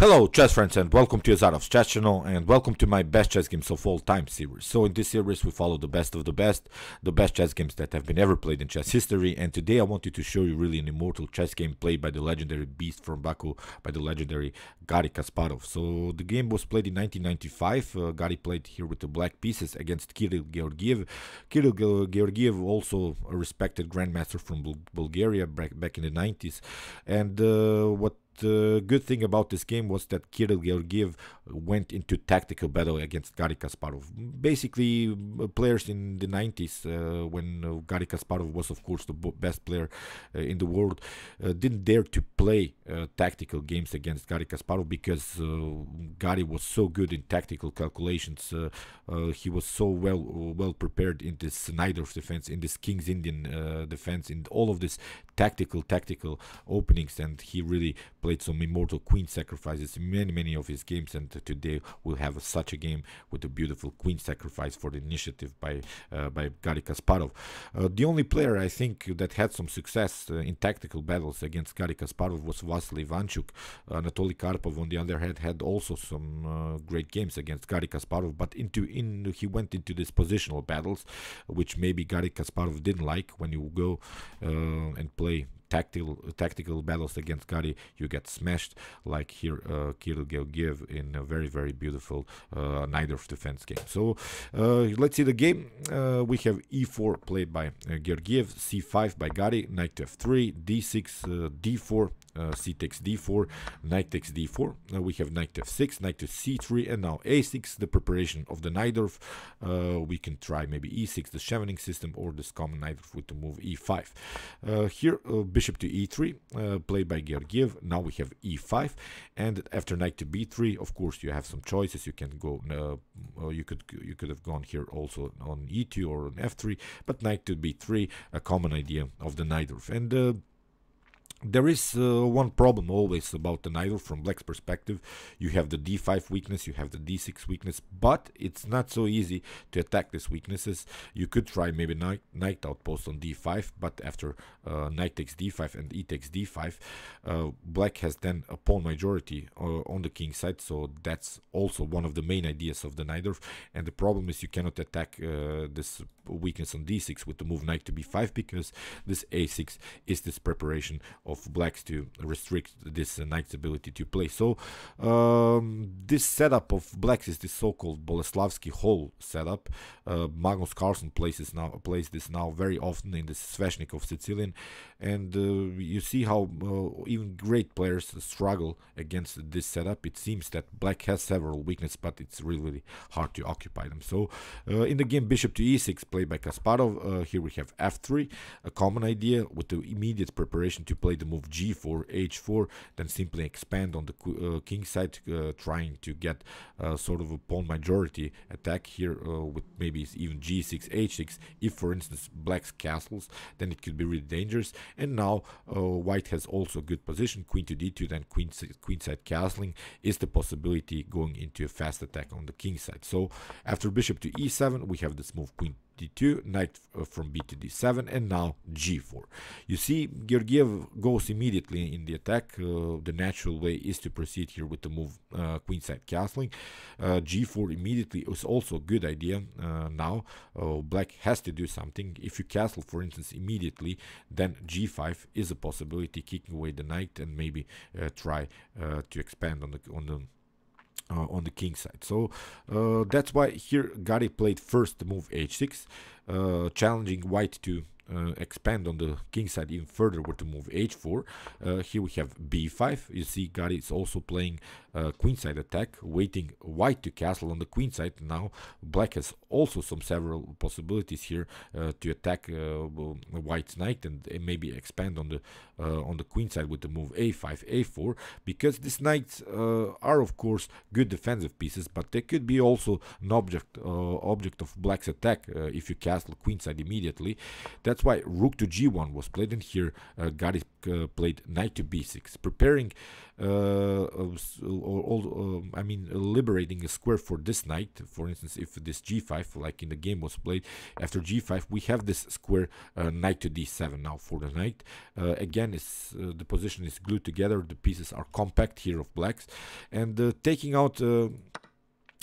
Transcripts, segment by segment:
Hello chess friends and welcome to Jozarov's chess channel and welcome to my best chess games of all time series. So in this series we follow the best of the best, the best chess games that have been ever played in chess history and today I wanted to show you really an immortal chess game played by the legendary beast from Baku, by the legendary Garry Kasparov. So the game was played in 1995, uh, Garry played here with the black pieces against Kiril Georgiev. Kiril Georgiev also a respected grandmaster from Bulgaria back, back in the 90s and uh, what the good thing about this game was that Kiril Georgiev went into tactical battle against Garry Kasparov. Basically, uh, players in the 90s, uh, when uh, Garry Kasparov was, of course, the best player uh, in the world, uh, didn't dare to play tactical games against Garry Kasparov because Garry was so good in tactical calculations. he was so well well prepared in this Najdorf defense, in this King's Indian defense, in all of this tactical tactical openings, and he really played some immortal queen sacrifices in many many of his games and today we'll have such a game with a beautiful queen sacrifice for the initiative by uh, by Garry Kasparov. Uh, the only player I think that had some success uh, in tactical battles against Garry Kasparov was Vasily Ivanchuk. Anatoly Karpov on the other hand had also some uh, great games against Garry Kasparov but into in he went into these positional battles which maybe Garry Kasparov didn't like when you go uh, and play tactical tactical battles against Garry, you get smashed like here uh, Kiril Georgiev in a very very beautiful uh, of defense game. So uh, let's see the game. Uh, we have e4 played by uh, Georgiev, c5 by Garry, knight to f3, d6, uh, d4, uh, c takes d4, knight takes d4. Uh, we have knight f6, knight to c3, and now a6, the preparation of the Najdorf. Uh, we can try maybe e6, the Scheveningen system, or this common Najdorf with the move e5. Uh, here, uh, bishop to e3, uh, played by Georgiev. Now we have e5, and after knight to b3, of course, you have some choices. You can go, you could you could have gone here also on e2 or on f3, but knight to b3, a common idea of the Najdorf. And there is uh, one problem always about the Najdorf from black's perspective. You have the d5 weakness, you have the d6 weakness, but it's not so easy to attack these weaknesses. You could try maybe knight, knight outpost on d5, but after uh, knight takes d5 and e takes d5, uh, black has then a pawn majority uh, on the king side, so that's also one of the main ideas of the Najdorf. And the problem is you cannot attack uh, this weakness on d6 with the move knight to b5 because this a6 is this preparation of blacks to restrict this uh, knight's ability to play. So um, this setup of blacks is this so-called Boleslavsky hole setup. Uh, Magnus Carlsen plays this now plays this now very often in the Sveshnikov Sicilian, and uh, you see how uh, even great players struggle against this setup. It seems that black has several weaknesses, but it's really, really hard to occupy them. So uh, in the game, bishop to e6 played by Kasparov. Uh, here we have f3, a common idea with the immediate preparation to play the move g4, h4, then simply expand on the uh, king side, uh, trying to get uh, sort of a pawn majority attack here uh, with maybe even g6, h6. If, for instance, black's castles, then it could be really dangerous. And now white has also a good position, queen to d2, then queen, queen side castling is the possibility going into a fast attack on the king side. So after bishop to e7, we have this move queen d2, knight uh, from b to d7, and now g4. You see, Georgiev goes immediately in the attack. Uh, the natural way is to proceed here with the move uh, queenside castling. Uh, g4 immediately is also a good idea. Uh, now, uh, black has to do something. If you castle, for instance, immediately, then g5 is a possibility, kicking away the knight and maybe try to expand on the on the uh, on the king side. So uh, that's why here Garry played first move h6, uh, challenging white to uh, expand on the king side even further with the move h4. Uh, here we have b5. You see Garry is also playing uh, queenside attack, waiting white to castle on the queen side. Now black has also some several possibilities here uh, to attack uh, white's knight and maybe expand on the uh, on the queen side with the move a5, a4, because these knights are of course good defensive pieces, but they could be also an object object of black's attack if you castle queenside immediately. That's that's why rook to g1 was played in here uh, Garry uh, played knight to b6 preparing uh, or, I mean liberating a square for this knight. For instance if this g5 like in the game was played after g5 we have this square uh, knight to d7 now for the knight. Uh, again it's uh, the position is glued together. The pieces are compact here of blacks. And taking out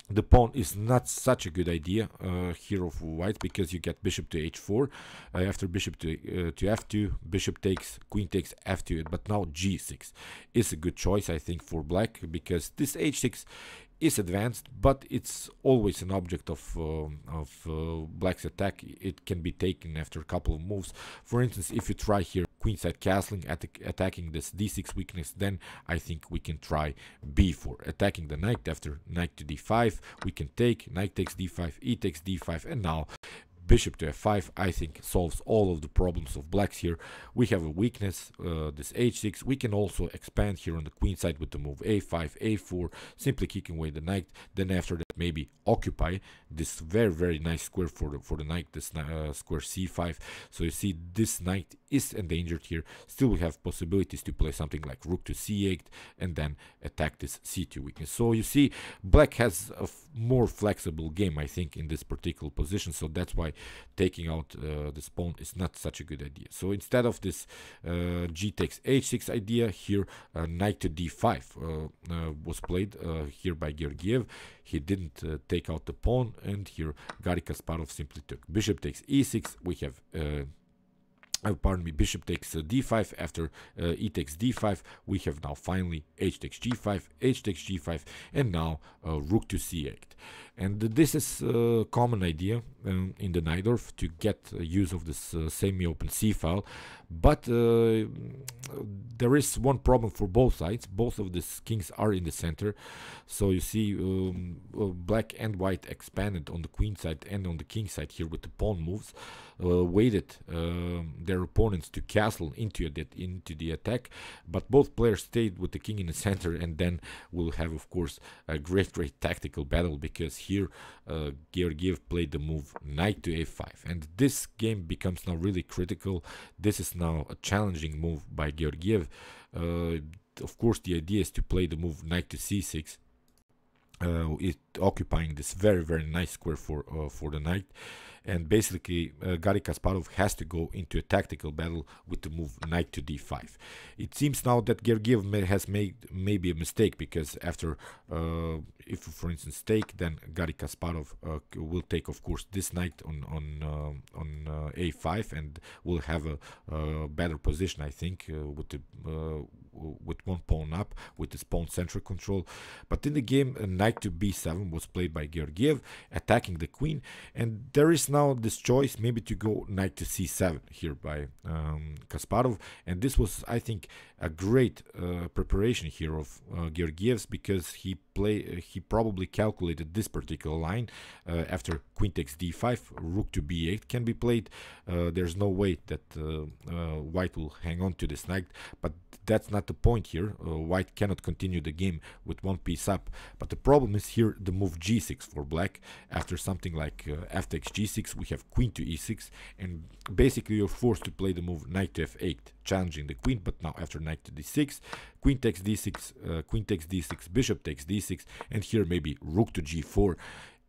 the pawn is not such a good idea uh, here of white because you get bishop to h4 uh, after bishop to uh, to f2 bishop takes queen takes f2 but now g6 is a good choice i think for black because this h6 is advanced but it's always an object of um, of uh, black's attack. It can be taken after a couple of moves. For instance if you try here queenside castling attacking this d6 weakness then i think we can try b4 attacking the knight after knight to d5 we can take knight takes d5 e takes d5 and now bishop to f5 I think solves all of the problems of blacks here. We have a weakness uh, this h6 we can also expand here on the queen side with the move a5 a4 simply kicking away the knight. Then after that maybe occupy this very very nice square for the for the knight this uh, square c5 so you see this knight is endangered here. Still we have possibilities to play something like rook to c8 and then attack this c2 weakness. So you see black has a more flexible game I think in this particular position. So that's why taking out uh, this pawn is not such a good idea. So instead of this uh, g takes h6 idea, here uh, knight to d5 was played here by Georgiev. He didn't take out the pawn, and here Garry Kasparov simply took bishop takes e6. We have uh, pardon me, bishop takes uh, d5 after uh, e takes d5 we have now finally h takes g5 h takes g5 and now rook to c8 and this is a common idea um, in the Najdorf to get use of this uh, semi-open C file. But uh, there is one problem for both sides. Both of these kings are in the center. So you see um, uh, black and white expanded on the queen side and on the king side here with the pawn moves. Uh, waited um, their opponents to castle into the, into the attack. But both players stayed with the king in the center and then we'll have of course a great great tactical battle because here uh, Georgiev played the move knight to a5 and this game becomes now really critical. This is now a challenging move by Georgiev. Uh, of course the idea is to play the move knight to c6 uh, it occupying this very very nice square for uh, for the knight and basically uh, Garry Kasparov has to go into a tactical battle with the move knight to d5. It seems now that Georgiev may, has made maybe a mistake because after uh, if for instance take then Garry Kasparov uh, will take of course this knight on on uh, on uh, a5 and will have a, better position I think uh, with the with one pawn up with this pawn central control but in the game knight to b7 was played by Georgiev attacking the queen and there is now this choice maybe to go knight to c7 here by um, Kasparov. And this was I think a great uh, preparation here of uh, Georgiev's because he play uh, he probably calculated this particular line uh, after queen takes d5 rook to b8 can be played uh, there's no way that white will hang on to this knight but that's not the point here. White cannot continue the game with one piece up. But the problem is here the move g6 for black. After something like uh, f takes g6, we have queen to e6. And basically you're forced to play the move knight to f8, challenging the queen. But now after knight to d6, queen takes d6, uh, queen takes d6, bishop takes d6. And here maybe rook to g4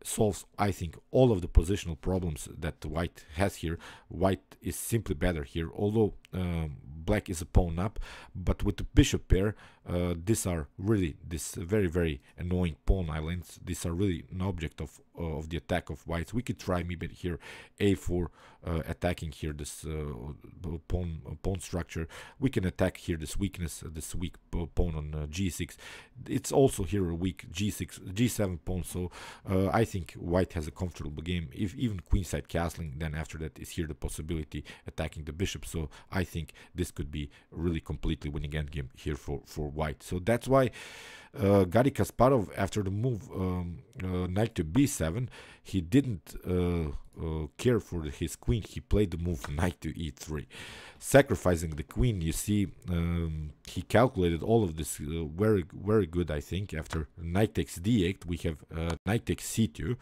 solves, I think, all of the positional problems that white has here. White is simply better here, although um, black is a pawn up, but with the bishop pair, uh, these are really this very very annoying pawn islands. These are really an object of uh, of the attack of whites. We could try maybe here a4 uh, attacking here this uh, pawn pawn structure. We can attack here this weakness, this weak pawn on g6. It's also here a weak g6 g7 pawn. So I think white has a comfortable game. If even queenside castling, then after that is here the possibility attacking the bishop. So I think this could be really completely winning endgame here for for white. So that's why uh, Garry Kasparov, after the move um, uh, knight to b7, he didn't uh, uh, care for his queen. He played the move knight to e3, sacrificing the queen. You see, um, he calculated all of this uh, very, very good. I think after knight takes d8, we have uh, knight takes c2 uh,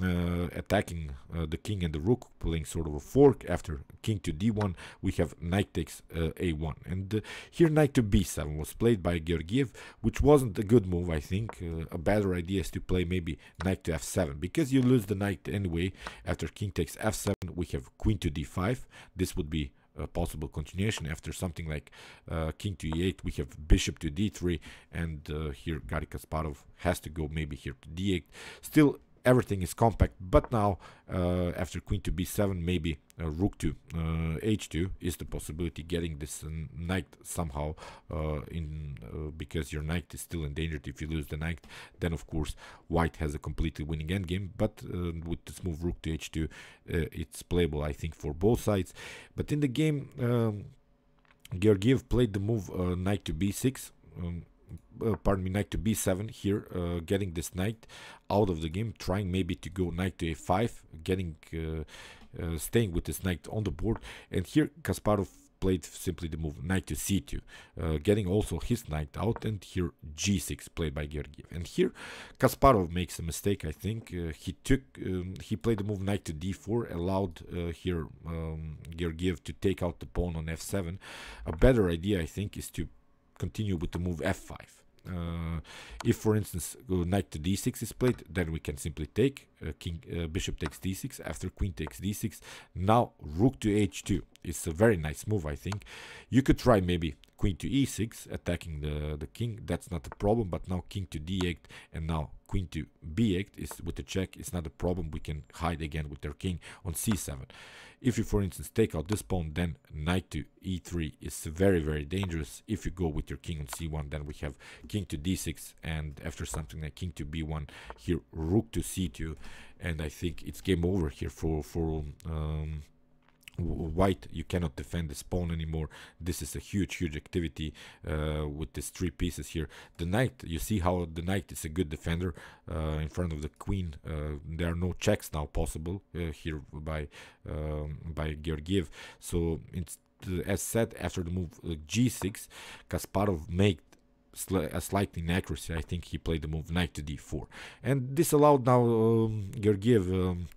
attacking uh, the king and the rook, playing sort of a fork. After king to d1, we have knight takes uh, a1. And uh, here knight to b7 was played by Georgiev, which wasn't a good move, I think. Uh, a better idea is to play maybe knight to f7, because you lose the knight anyway. After king takes f7, we have queen to d5. This would be a possible continuation after something like uh, king to e8 we have bishop to d3 and uh, here Garry Kasparov has to go maybe here to d8 still everything is compact but now uh, after queen to b7 maybe uh, rook to uh, h2 is the possibility getting this knight somehow uh, in uh, because your knight is still endangered if you lose the knight then of course white has a completely winning endgame but uh, with this move rook to h2 it's playable i think for both sides. But in the game um, Georgiev played the move knight to b6 um, uh, pardon me, knight to b7 here, uh, getting this knight out of the game, trying maybe to go knight to a5, getting, uh, uh, staying with this knight on the board. And here Kasparov played simply the move knight to c2, uh, getting also his knight out, and here g6 played by Georgiev. And here Kasparov makes a mistake, I think. Uh, he took, um, he played the move knight to d4, allowed here um, Georgiev to take out the pawn on f7. A better idea, I think, is to continue with the move f5. Uh, if, for instance, knight to d6 is played, then we can simply take uh, king uh, bishop takes d6 after queen takes d6. Now rook to h2 is a very nice move, I think. You could try maybe queen to e6, attacking the the king. That's not a problem. But now king to d8 and now queen to b8 is with the check. It's not a problem. We can hide again with their king on c7. If you, for instance, take out this pawn, then knight to e3 is very, very dangerous. If you go with your king on c1, then we have king to d6, and after something like king to b1, here rook to c2, and I think it's game over here for for um, white you cannot defend this pawn anymore. This is a huge huge activity uh, with these three pieces here. The knight you see how the knight is a good defender uh, in front of the queen. Uh, there are no checks now possible uh, here by um, by Georgiev. So it's as said after the move uh, g6 Kasparov made a slight inaccuracy. I think he played the move knight to d4 and this allowed now um, Georgiev um,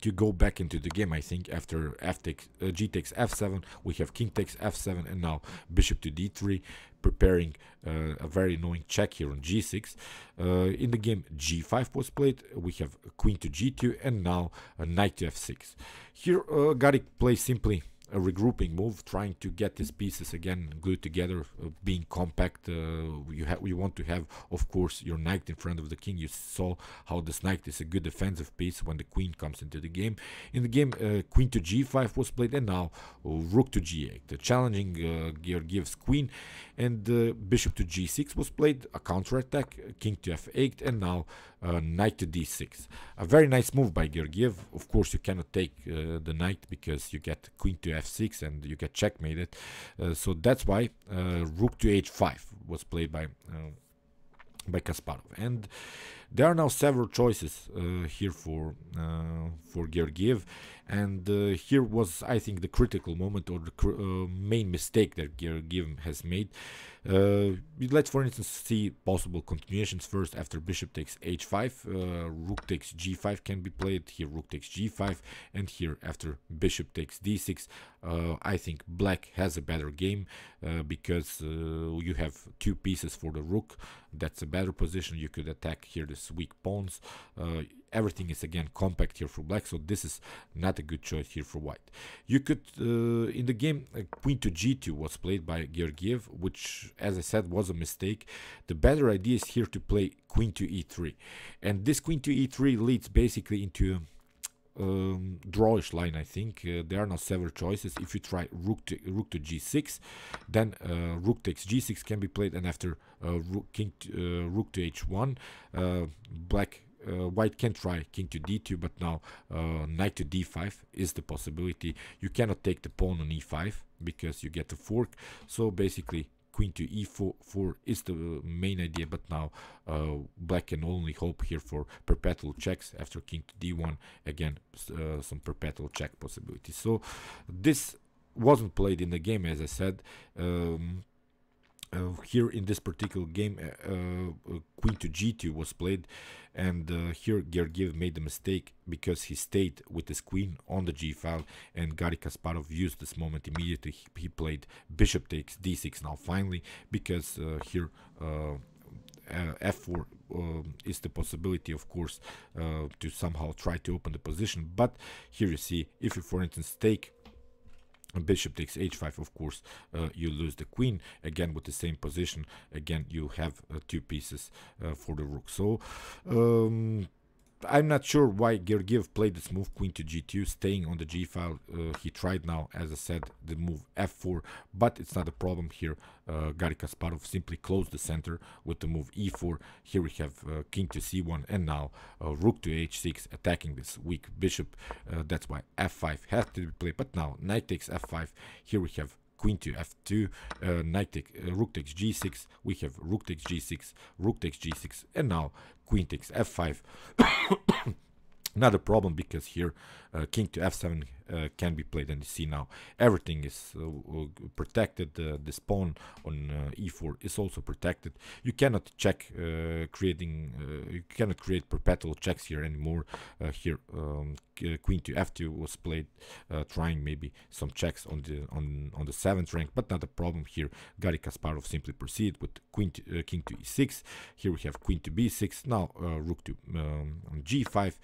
to go back into the game, I think, after f takes, uh, g takes f7, we have king takes f7, and now bishop to d3, preparing uh, a very annoying check here on g6. Uh, in the game, g5 was played, we have queen to g2, and now a knight to f6. Here, uh, plays simply a regrouping move, trying to get these pieces again glued together, uh, being compact. Uh, you have you want to have, of course, your knight in front of the king. You saw how this knight is a good defensive piece when the queen comes into the game. In the game, uh, queen to g5 was played, and now uh, rook to g8. The challenging uh, gives queen, and uh, bishop to g6 was played. A counter attack, king to f8, and now knight to d6. A very nice move by Georgiev. Of course, you cannot take the knight because you get queen to f f6 and you get checkmated. Uh, so that's why uh, rook to h5 was played by uh, by Kasparov. And there are now several choices uh, here for uh, for Georgiev, and uh, here was I think the critical moment or the cr main mistake that Georgiev has made. Uh, let's for instance see possible continuations. First after bishop takes h5 uh, rook takes g5 can be played. Here rook takes g5 and here after bishop takes d6 uh, I think black has a better game uh, because uh, you have two pieces for the rook. That's a better position. You could attack here this weak pawns. Uh, everything is again compact here for black so this is not a good choice here for white. You could uh, in the game queen to g2 was played by Georgiev which as I said was a mistake. The better idea is here to play queen to e3 and this queen to e3 leads basically into um, drawish line I think. Uh, there are now several choices. If you try rook to rook to g6 then uh, rook takes g6 can be played and after uh, rook king to, uh, rook to h1 uh, black uh, white can try king to d2 but now knight to d5 is the possibility. You cannot take the pawn on e5 because you get the fork. So basically queen to e4 4 is the main idea but now uh, black can only hope here for perpetual checks after king to d1 again uh, some perpetual check possibilities. So this wasn't played in the game as i said. Um, here in this particular game, uh, uh, queen to g2 was played, and uh, here Georgiev made a mistake because he stayed with his queen on the g file, and Garry Kasparov used this moment immediately. He, he played bishop takes d6 now finally because uh, here uh, f4 um, is the possibility of course to somehow try to open the position but here you see if you for instance take bishop takes h5 of course uh, you lose the queen. Again with the same position again you have uh, two pieces uh, for the rook. So um, I'm not sure why Georgiev played this move queen to g2 staying on the g file. Uh, he tried now as I said the move f4 but it's not a problem here. Uh, Garry Kasparov simply closed the center with the move e4 here we have uh, king to c1 and now uh, rook to h6 attacking this weak bishop. Uh, that's why f5 has to be played but now knight takes f5 here we have queen to f2, uh, knight take, uh, rook takes g6, we have rook takes g6, rook takes g6, and now queen takes f5. Another problem because here uh, king to f7 uh, can be played. And you see now everything is uh, uh protected uh, the pawn on uh, e4 is also protected. You cannot check creating you cannot create perpetual checks here anymore here um, queen to f2 was played trying maybe some checks on the on on the seventh rank but not a problem here. Garry Kasparov simply proceed with queen to, king to e6 here we have queen to b6 now rook to um, g5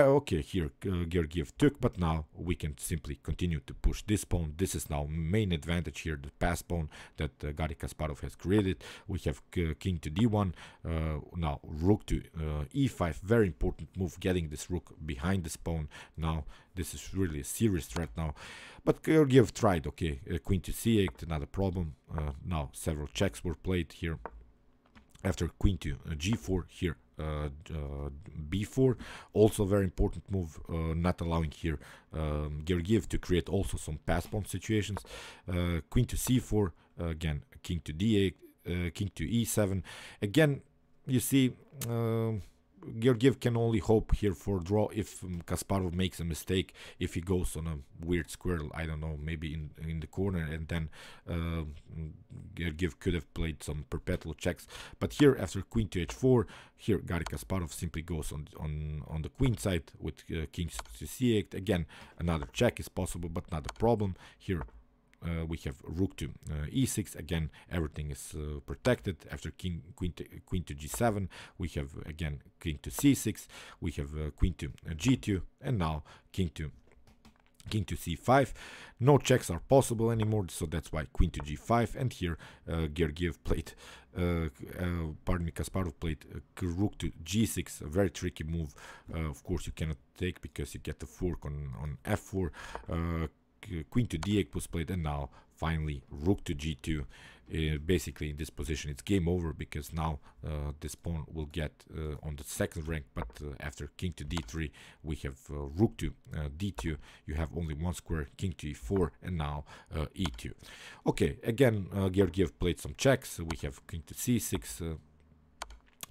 okay, here uh, Georgiev took, but now we can simply continue to push this pawn. This is now main advantage here, the pass pawn that uh, Garry Kasparov has created. We have king to d1, uh, now rook to uh, e5, very important move, getting this rook behind this pawn. Now this is really a serious threat now. But Georgiev tried, okay, uh, queen to c8, not a problem. Uh, now several checks were played here after queen to g4 here b4 also very important move uh, not allowing here um, Georgiev to create also some pass pawn situations queen to c4 again king to d8 king to e7 again you see um, Georgiev can only hope here for draw if um, Kasparov makes a mistake, if he goes on a weird square, I don't know, maybe in in the corner, and then uh, Georgiev could have played some perpetual checks. But here, after queen to h4, here Garry Kasparov simply goes on on on the queen side with uh, king to c8. Again, another check is possible, but not a problem. Here we have rook to uh, e6 again everything is uh, protected. After king queen to, queen to g7 we have again king to c6 we have queen to g2 and now king to king to c5 no checks are possible anymore so that's why queen to g5 and here uh, Georgiev played uh, uh, pardon me Kasparov played rook to g6 a very tricky move of course you cannot take because you get the fork on on f4 queen to d8 was played and now finally rook to g2 uh, basically in this position it's game over because now uh, this pawn will get uh, on the second rank but uh, after king to d3 we have uh, rook to uh, d2 you have only one square king to e4 and now e2 okay again Georgiev played some checks. We have king to c6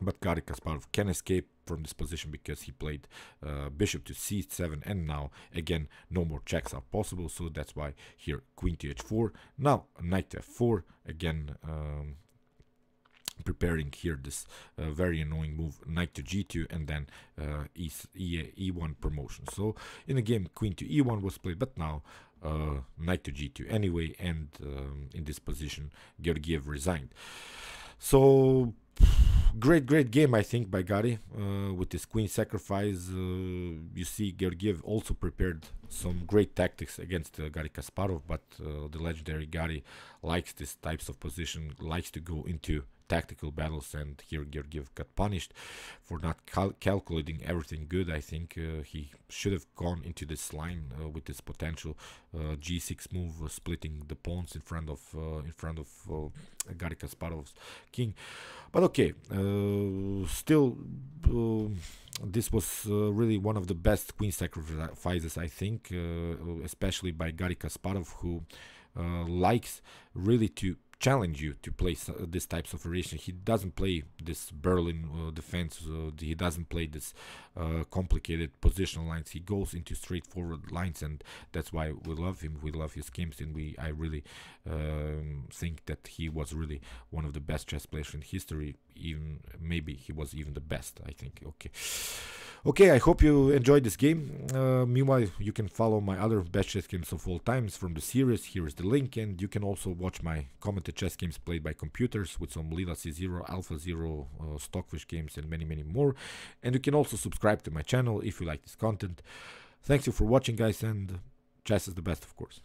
but Garry Kasparov can escape from this position because he played uh, bishop to c7 and now again no more checks are possible. So that's why here queen to h4 now knight to f4 again um, preparing here this uh, very annoying move knight to g2 and then uh, e, e, e1 promotion. So in the game queen to e1 was played but now uh, knight to g2 anyway and um, in this position Georgiev resigned. So great, great game, I think, by Garry uh, with his queen sacrifice. Uh, you see, Georgiev also prepared some great tactics against uh, Garry Kasparov, but uh, the legendary Garry likes these types of position, likes to go into tactical battles and here Georgiev got punished for not cal calculating everything good I think uh, he should have gone into this line uh, with this potential uh, g6 move splitting the pawns in front of in front of Garry Kasparov's king but okay still this was really one of the best queen sacrifices I think especially by Garry Kasparov who likes really to challenge you to play uh, this types of variation. He doesn't play this Berlin uh, defense. Uh, he doesn't play this uh, complicated positional lines. He goes into straightforward lines, and that's why we love him. We love his games, and we I really um, think that he was really one of the best chess players in history. Even maybe he was even the best. I think. Okay. Okay, I hope you enjoyed this game. Uh, meanwhile, you can follow my other best chess games of all times from the series. Here is the link, and you can also watch my commented chess games played by computers with some Leela C0, Alpha Zero, uh, Stockfish games, and many, many more. And you can also subscribe to my channel if you like this content. Thanks you for watching, guys, and chess is the best, of course.